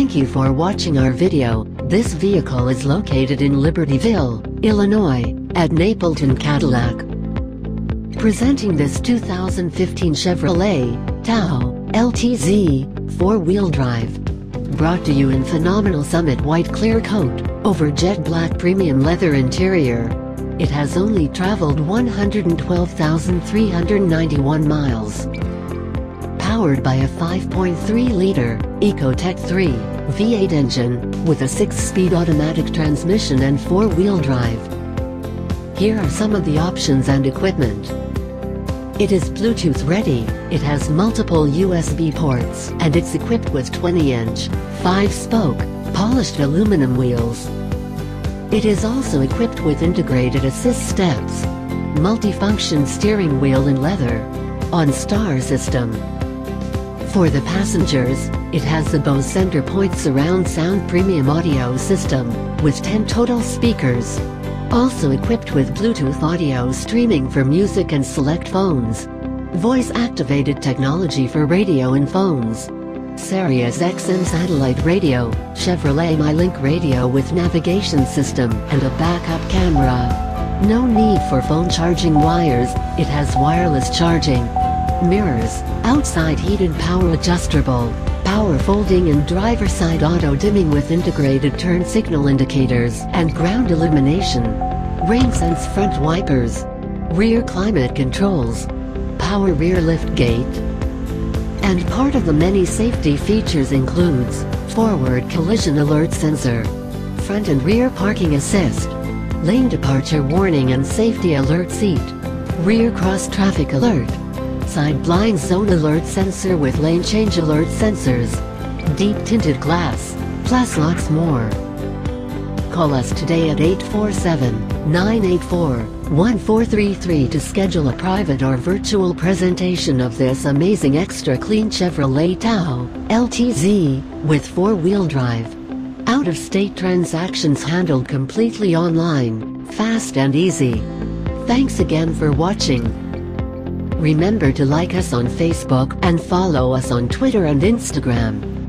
Thank you for watching our video. This vehicle is located in Libertyville, Illinois, at Napleton Cadillac. Presenting this 2015 Chevrolet Tahoe LTZ four-wheel drive. Brought to you in phenomenal Summit White clear coat over jet black premium leather interior. It has only traveled 112,391 miles powered by a 5.3-liter Ecotec 3 V8 engine with a 6-speed automatic transmission and 4-wheel drive. Here are some of the options and equipment. It is Bluetooth ready, it has multiple USB ports, and it's equipped with 20-inch, 5-spoke, polished aluminum wheels. It is also equipped with integrated assist steps, multifunction steering wheel in leather, OnStar system, for the passengers, it has the Bose Centerpoint surround sound premium audio system, with 10 total speakers. Also equipped with Bluetooth audio streaming for music and select phones. Voice-activated technology for radio and phones. Sirius XM satellite radio, Chevrolet MyLink radio with navigation system and a backup camera. No need for phone charging wires, it has wireless charging, mirrors, outside heated power adjustable, power folding and driver side auto dimming with integrated turn signal indicators and ground illumination, rain sense front wipers, rear climate controls, power rear lift gate, and part of the many safety features includes forward collision alert sensor, front and rear parking assist, lane departure warning and safety alert seat, rear cross traffic alert, side blind zone alert sensor with lane change alert sensors. Deep tinted glass, plus lots more. Call us today at 847-984-1433 to schedule a private or virtual presentation of this amazing extra clean Chevrolet Tahoe LTZ with four-wheel drive. Out-of-state transactions handled completely online, fast and easy. Thanks again for watching. Remember to like us on Facebook and follow us on Twitter and Instagram.